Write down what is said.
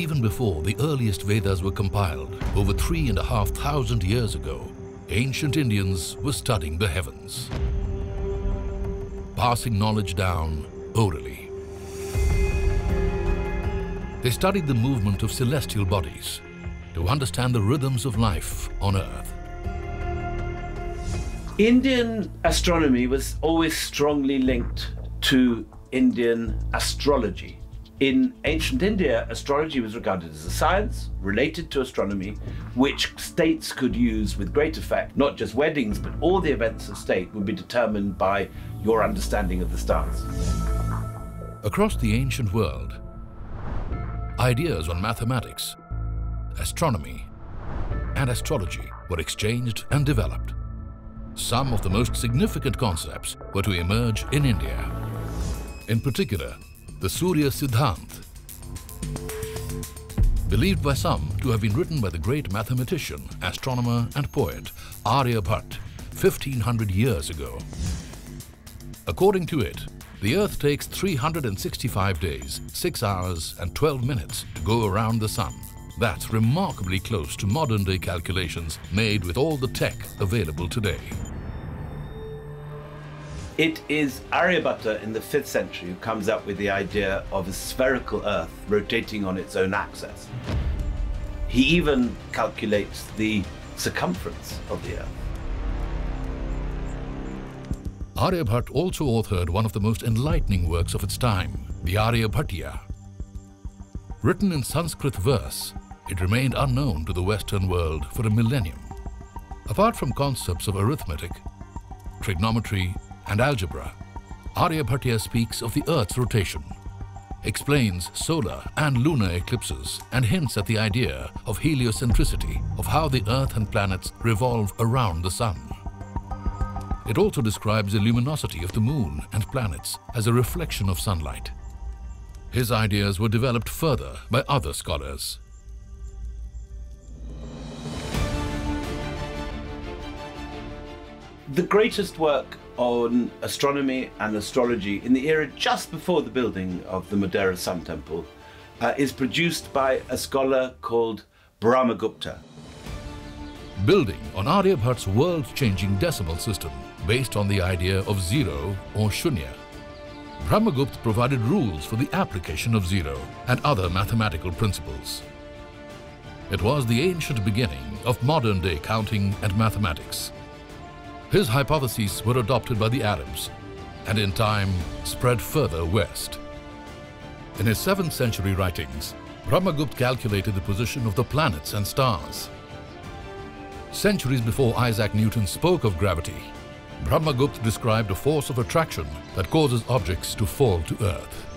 even before the earliest Vedas were compiled, over three and a half thousand years ago, ancient Indians were studying the heavens, passing knowledge down orally. They studied the movement of celestial bodies to understand the rhythms of life on Earth. Indian astronomy was always strongly linked to Indian astrology. In ancient India, astrology was regarded as a science related to astronomy, which states could use with great effect. Not just weddings, but all the events of state would be determined by your understanding of the stars. Across the ancient world, ideas on mathematics, astronomy, and astrology were exchanged and developed. Some of the most significant concepts were to emerge in India. In particular, the Surya Siddhant, believed by some to have been written by the great mathematician, astronomer and poet Aryabhat 1500 years ago. According to it, the Earth takes 365 days, 6 hours and 12 minutes to go around the Sun. That's remarkably close to modern day calculations made with all the tech available today. It is Aryabhatta in the 5th century who comes up with the idea of a spherical Earth rotating on its own axis. He even calculates the circumference of the Earth. Aryabhat also authored one of the most enlightening works of its time, the Aryabhatiya. Written in Sanskrit verse, it remained unknown to the Western world for a millennium. Apart from concepts of arithmetic, trigonometry, and algebra, Aryabhatiya speaks of the Earth's rotation, explains solar and lunar eclipses, and hints at the idea of heliocentricity, of how the Earth and planets revolve around the Sun. It also describes the luminosity of the Moon and planets as a reflection of sunlight. His ideas were developed further by other scholars. The greatest work on astronomy and astrology in the era just before the building of the Modhera Sun Temple uh, is produced by a scholar called Brahmagupta. Building on Aryabhat's world-changing decimal system based on the idea of zero or shunya, Brahmagupta provided rules for the application of zero and other mathematical principles. It was the ancient beginning of modern-day counting and mathematics. His hypotheses were adopted by the Arabs and in time spread further west. In his 7th century writings, Brahmagupta calculated the position of the planets and stars. Centuries before Isaac Newton spoke of gravity, Brahmagupta described a force of attraction that causes objects to fall to earth.